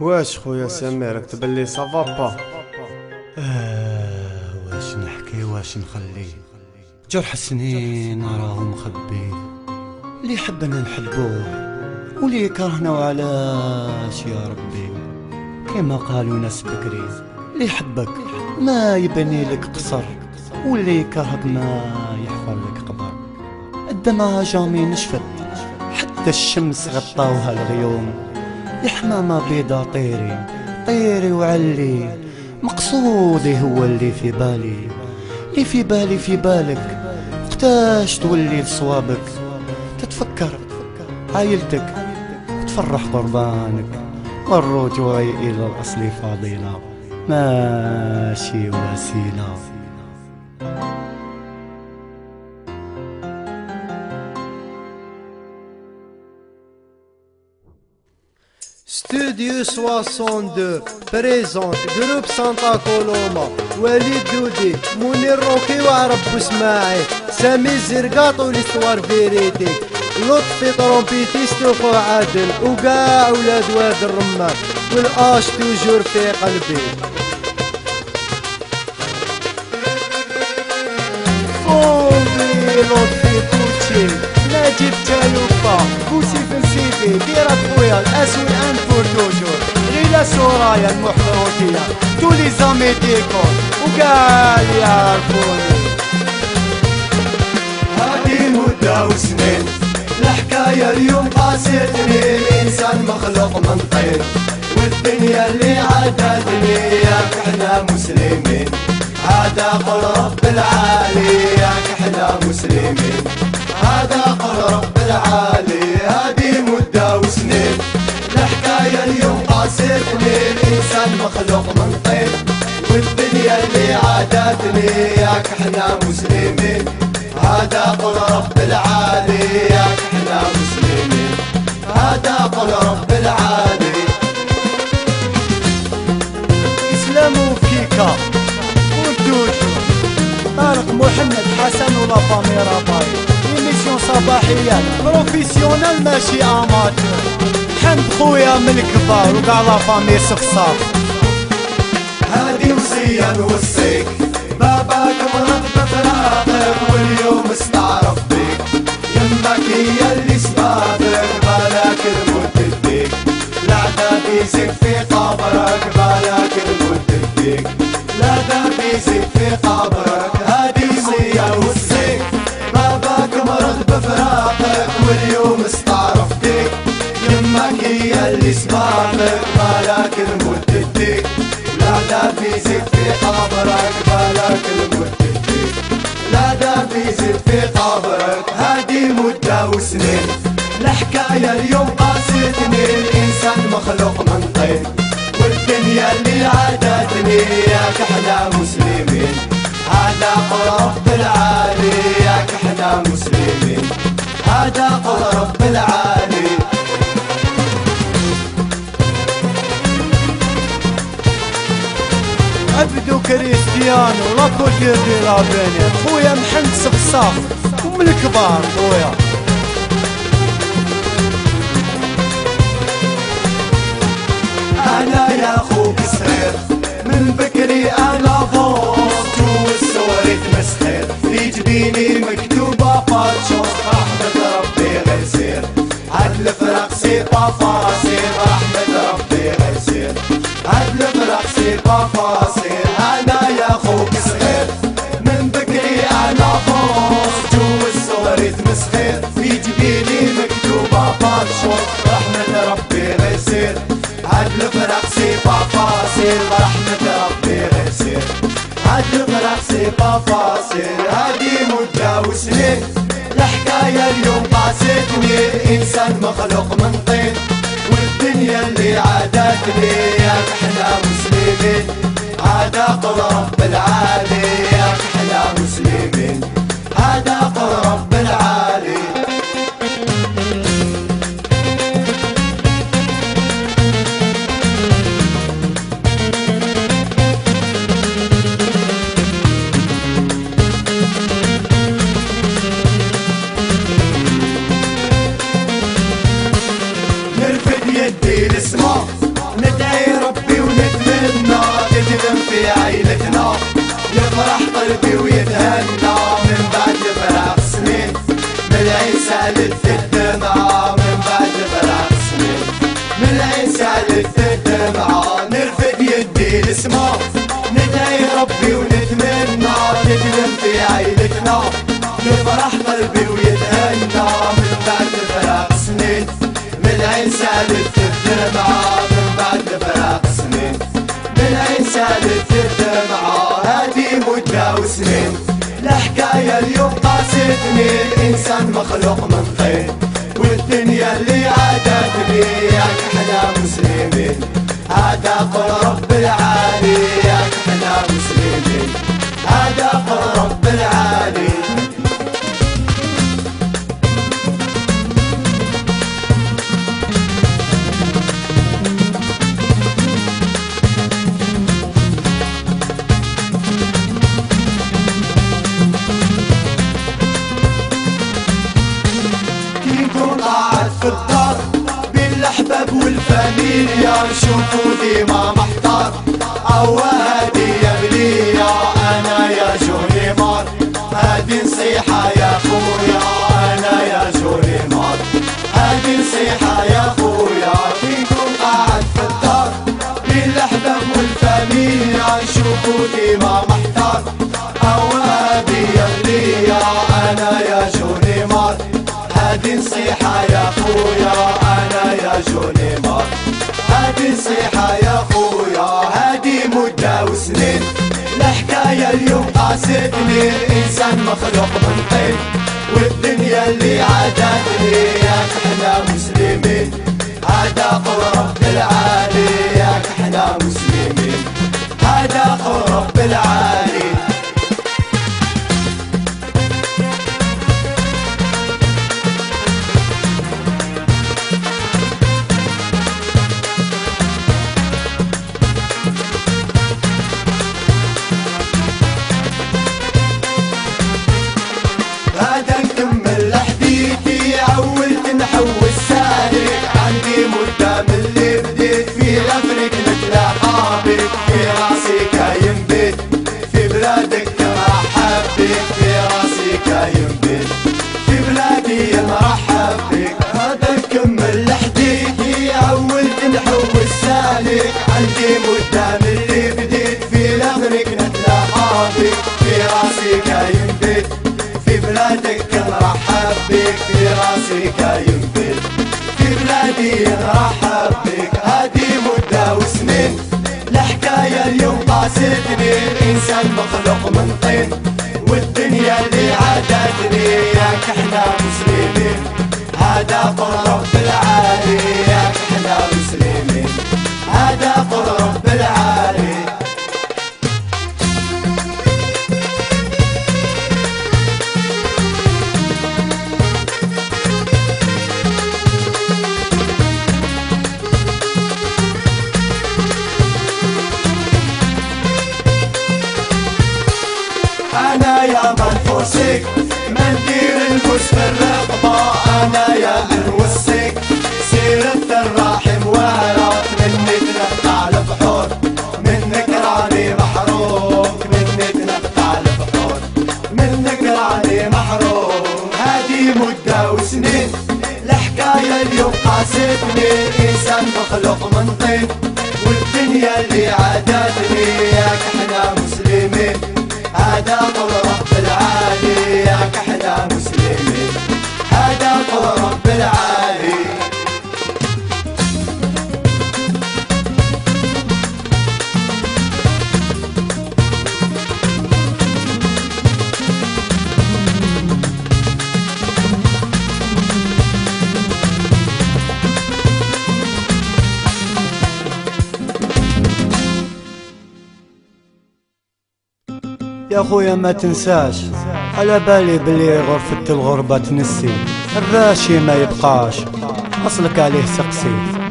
واش خويا سمير كتب لي سافا با؟ آه واش نحكي واش نخلي؟ جرح سنين راه مخبي. اللي حبنا نحبوه واللي كرهنا وعلاش يا ربي؟ كما قالوا ناس بكري اللي يحبك ما يبني لك قصر واللي يكرهك ما يحفر لك قبر. الدمعة jamais نشفت حتى الشمس غطاوها الغيوم. يا حمامة بيضة طيري طيري وعلي. مقصودي هو اللي في بالي. اللي في بالي في بالك. وقتاش تولي لصوابك تتفكر عائلتك. تفرح قربانك. والرجوع إلى الأصل فضيلة ماشي وسيلة Studio 62 بريزونت جروب سانتا كولوما وليد دودي منير روكي وعرب اسماعيل سامي زرقاط وليستوار فيريتي لطفي ترومبيتيست وخو عادل وكاع ولاد واد الرمان والاش توجور في قلبي فومي لطفي توتشي نجيب تايوبا بوسي في السيفي ديرا خويا الاسود ان فور توجور غيلا سورايا المحروكية تولي زامي ديكور وكاع اللي يعرفوني هادي مدة وسنين. الحكاية اليوم قاستني الإنسان مخلوق من طين. والدنيا اللي عادتني ياك إحنا مسلمين. هذا قول رب العالي ياك إحنا مسلمين. هذا قول رب العالي. هادي مدة وسنين. الحكاية اليوم قاستني الإنسان مخلوق من طين. والدنيا اللي عادتني ياك إحنا مسلمين. هذا قول رب العالي. ياك إحنا مسلمين. هذا قول رب العالي. إسلام فيكا ودوجو طارق محمد حسن ولا فاميرا باي ايميسيون صباحيات بروفيسيونال ماشي اماتور حمد خويا من الكبار وكاع لا فامي سخصاف هادي وصية نوصيك باباك مرض بفراقك واليوم استعرف بيك يمك هي اللي سبابك بالك الموت تديك العذاب يزيد العذاب يزيد في قبرك بالك الموت تديك العذاب يزيد في قبرك هادي مدة وسنين. الحكاية اليوم قاستني الإنسان مخلوق من طين. والدنيا اللي عادتني ياك إحنا مسلمين. هذا قول رب العالي ياك إحنا مسلمين. هذا قول رب كريستيانو لا كوتير دي لا بيني. خويا محمد صفصاف ومن الكبار خويا. أنا يا أخوك صغير من بكري أنا فوت والصور تمسخر في جبيني مكتوبة فاتشوط رحمة ربي غير سير. عدل فرق سير بافاسير رحمة ربي غير سير. عدل فرق سير بافاسير هادي مدة وسنين. الحكاية اليوم قاستني الإنسان مخلوق من طين. والدنيا اللي عادتني. ياك إحنا مسلمين. هذا قول رب عيلتنا يفرح قلبي ويتهنى من بعد فراق سنين. من العين سالت الدمعة من بعد فراق سنين. من العين سالت الدمعة نرفد يدي السما ندعي ربي ونتمنى تدلم في عيلتنا. يفرح قلبي ويتهنى من بعد فراق سنين. من العين سالت الدمعة قاستني الإنسان مخلوق من طين والدنيا اللي عادتني ياك إحنا مسلمين. هذا قول رب العالي إحنا مسلمين. هذا في الدار بين الاحباب والفاميليا نشوفوا ديما محتار أو هادي يا بليا أنا يا جوني مار. هادي نصيحة يا خويا أنا يا جوني مار. هادي نصيحة يا خويا نصيحة يا خويا هادي مدة وسنين. الحكاية اليوم قاستني الإنسان مخلوق من طين. والدنيا اللي عادتني ياك إحنا مسلمين. هذا قول رب العالي قاستني الإنسان مخلوق من طين. والدنيا اللي عادتني ياك إحنا مسلمين. هذا قول رب العالي منفوسك مندير البوس في الرقبة أنا يا منوسك سيرة الراحم وهرات مني تنقع البحور. منك راني محروم مني تنقع البحور. منك راني محروم هادي مدة وسنين. الحكاية اليوم قاستني إنسان مخلوق من طين. والدنيا اللي عادتني ياك يا خويا ما تنساش. على بالي بلي غرفة الغربة تنسي. الراشي ما يبقاش. أصلك عليه سقسي.